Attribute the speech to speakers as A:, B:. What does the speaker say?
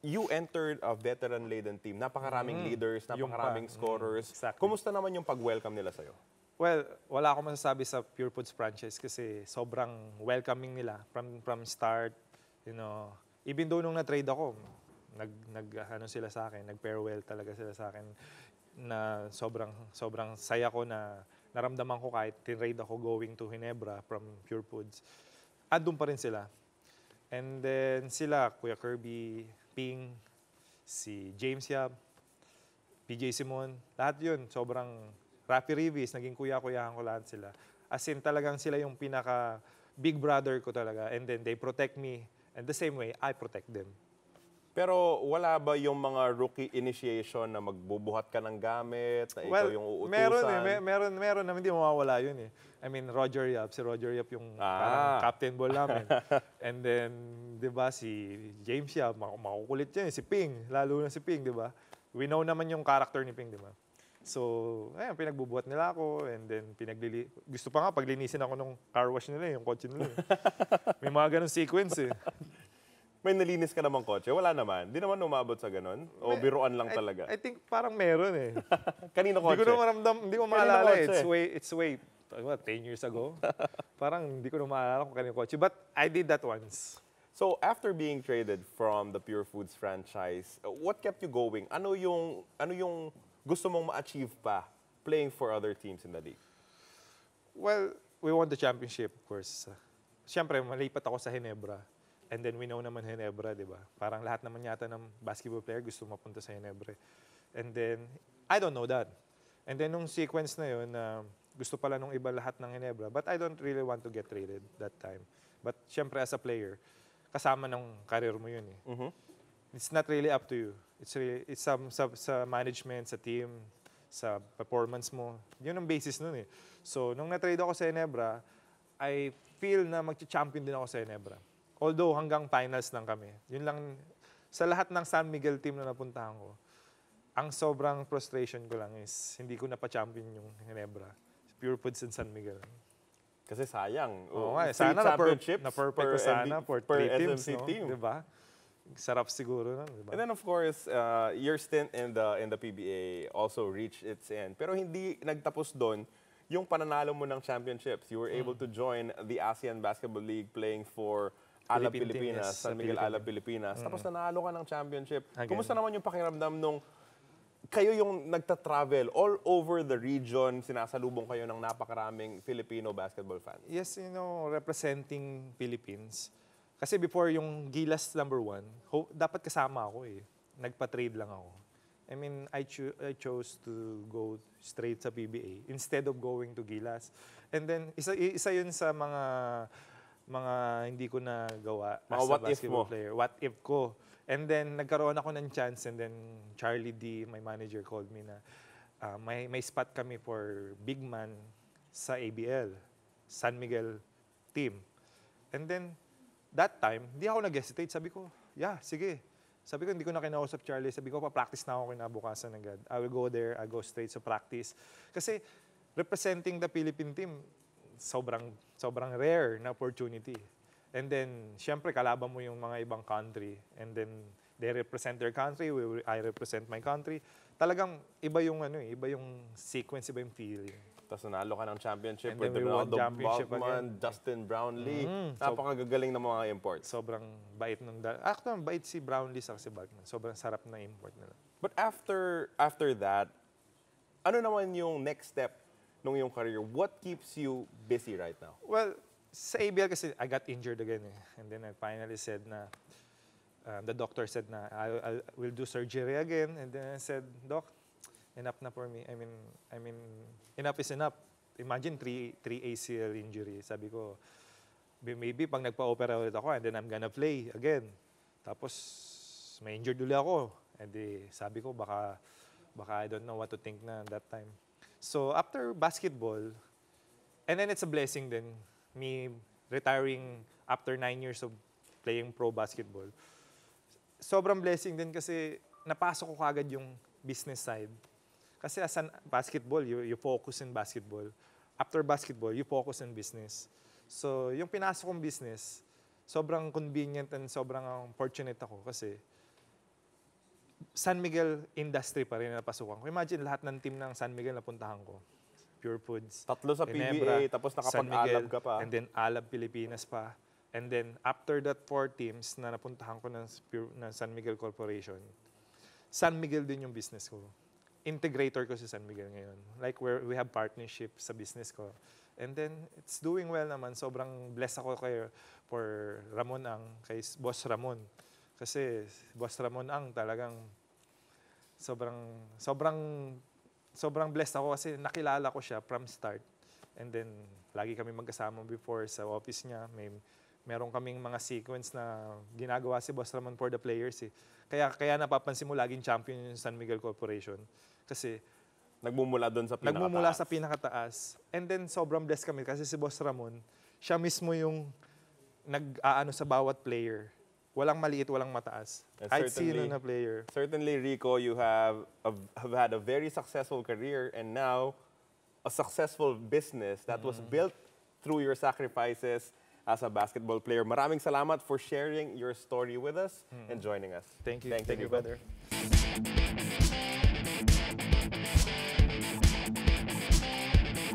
A: you entered a veteran-laden team. Napakaraming leaders,
B: Mm-hmm. Yung pa-
A: napakaraming
B: mm,
A: scorers.
B: exactly.
A: Kumusta naman yung pag-welcome nila sa'yo?
B: Well, wala akong masasabi sa Pure Foods franchise kasi sobrang welcoming nila from from start, you know. Even though nung na-trade ako, nag nag ano sila sa akin, nag-farewell talaga sila sa akin na sobrang sobrang saya ko na naramdaman ko kahit tinrade ako going to Ginebra from Pure Foods. Andun pa rin sila. And then sila, Kuya Kirby, Ping, si James Yap, PJ Simon, lahat yun, sobrang Rafi Rivis, naging kuya-kuyahan ko lahat sila. As in, talagang sila yung pinaka big brother ko talaga. And then they protect me. And the same way, I protect them.
A: Pero wala ba yung mga rookie initiation na magbubuhat ka ng gamit, na ikaw yung uutusan?
B: meron eh. May- meron, meron na hindi mawawala yun eh. I mean, Roger Yap. Si Roger Yap yung
A: Ah.
B: parang captain ball namin. And then, di ba, si James Yap, mak- makukulit yan. eh. Si Ping, lalo na si Ping, di ba? We know naman yung character ni Ping, di ba? So, ayun, pinagbubuhat nila ako and then pinaglili... Gusto pa nga, paglinisin ako ng car wash nila, eh, yung kotse nila. eh. May mga ganong sequence eh.
A: May nalinis ka namang kotse? Wala naman. Di naman umabot sa ganun? O
B: May-
A: biruan lang
B: I-
A: talaga?
B: I, think parang meron eh.
A: Kanino
B: Hindi
A: kotse?
B: ko na maramdam, hindi ko
A: Kanino
B: maalala. eh.
A: kotse?
B: It's way, it's way, what, 10 years ago? Parang hindi ko na maalala kung kanino kotse. But I did that once.
A: So after being traded from the Pure Foods franchise, uh, what kept you going? Ano yung ano yung gusto mong ma-achieve pa playing for other teams in the league?
B: Well, we won the championship, of course. Siyempre, malipat ako sa Ginebra. And then we know naman Ginebra, di ba? Parang lahat naman yata ng basketball player gusto mapunta sa Ginebra. And then, I don't know that. And then nung sequence na yun, na gusto pala nung iba lahat ng Ginebra, but I don't really want to get traded that time. But siyempre as a player, kasama ng career mo yun eh. It's not really up to you. It's really, it's sa, sa, sa management, sa team, sa performance mo. Yun ang basis nun eh. So, nung na-trade ako sa Enebra, I feel na mag-champion din ako sa Enebra. Although hanggang finals lang kami. Yun lang, sa lahat ng San Miguel team na napuntahan ko, ang sobrang frustration ko lang is hindi ko na-champion yung Ginebra. Pure Foods and San Miguel.
A: Kasi sayang.
B: Oo
A: Oh,
B: nga, sana na, per, na perfect
A: per
B: ko sana
A: MB
B: for
A: per
B: three teams,
A: SMC
B: no?
A: team.
B: Diba? Sarap siguro nun, diba?
A: And then of course, uh, your stint in the in the PBA also reached its end. Pero hindi nagtapos doon yung pananalo mo ng championships. You were able
B: Mm.
A: to join the ASEAN Basketball League playing for Ala Pilipinas,
B: yes,
A: San
B: sa
A: Miguel Ala
B: Philippine
A: Pilipinas. Tapos nanalo ka ng championship.
B: Again.
A: Kumusta naman yung pakiramdam nung kayo yung nagta-travel all over the region, sinasalubong kayo ng napakaraming Filipino basketball fans?
B: Yes, you know, representing Philippines. Kasi before yung Gilas number one, ho- dapat kasama ako eh. Nagpa-trade lang ako. I mean, I, cho- I chose to go straight sa PBA instead of going to Gilas. And then, isa, isa yun sa mga mga hindi ko nagawa
A: Mga
B: as a
A: what if
B: basketball
A: mo.
B: player. What if ko. And then, nagkaroon ako ng chance and then Charlie D, my manager, called me na ah, may, may spot kami for big man sa ABL, San Miguel team. And then, that time, hindi ako nag-hesitate. Sabi ko, yeah, sige. Sabi ko, hindi ko na kinausap Charlie. Sabi ko, pa-practice na ako kinabukasan agad. I will go there, I go straight sa practice. Kasi, representing the Philippine team, sobrang sobrang rare na opportunity. And then, syempre, kalaban mo yung mga ibang country. And then, they represent their country, we, I represent my country. Talagang iba yung ano eh, iba yung sequence, iba yung feeling.
A: Tapos nanalo ka ng championship
B: And
A: with
B: we
A: Ronaldo
B: championship
A: Bachman,
B: again.
A: Justin Brownlee.
B: Mm,
A: Napakagagaling ng mga imports.
B: Sobrang bait ng... Da- Actually, bait si Brownlee sa si Bagman. Sobrang sarap na import nila.
A: But after after that, ano naman yung next step nung yung career? What keeps you busy right now?
B: Well, sa ABL kasi I got injured again eh. And then I finally said na, um, the doctor said na, I, I will do surgery again. And then I said, Doc, enough na for me. I mean, I mean, enough is enough. Imagine three, three ACL injury. Sabi ko, "May- maybe pag nagpa-opera ulit ako and then I'm gonna play again. Tapos, may injured ulit ako. And di, sabi ko, baka, baka I don't know what to think na that time. So, after basketball, And then it's a blessing din, me retiring after nine years of playing pro basketball. Sobrang blessing din kasi napasok ko kagad yung business side. Kasi as an basketball, you, you focus in basketball. After basketball, you focus in business. So, yung pinasok kong business, sobrang convenient and sobrang fortunate ako kasi San Miguel industry pa rin na napasukan ko. Imagine lahat ng team ng San Miguel na puntahan ko. Pure Foods,
A: Tatlo sa
B: Ginebra,
A: PBA, tapos nakapag-alab ka pa.
B: And then Alab Pilipinas pa. And then after that four teams na napuntahan ko ng, Pure, ng San Miguel Corporation, San Miguel din yung business ko. Integrator ko sa San Miguel ngayon. Like where we have partnership sa business ko. And then it's doing well naman. Sobrang blessed ako kay for Ramon Ang, kay Boss Ramon. Kasi Boss Ramon Ang talagang sobrang sobrang sobrang blessed ako kasi nakilala ko siya from start. And then lagi kami magkasama before sa office niya. May meron kaming mga sequence na ginagawa si Boss Ramon for the players eh. Kaya kaya napapansin mo laging champion yung San Miguel Corporation kasi
A: Nagmumula doon sa pinakataas.
B: nagmumula sa pinakataas. And then sobrang blessed kami kasi si Boss Ramon, siya mismo yung nag-aano sa bawat player. Walang maliit, walang mataas.
A: And certainly-
B: na player.
A: Certainly, Rico, you have, have had a very successful career and now a successful business that was
B: Mm-hmm.
A: built through your sacrifices as a basketball player. Maraming salamat for sharing your story with us and joining us.
B: Thank you.
A: Thank you,
B: Thank you,
A: Rico.
B: brother.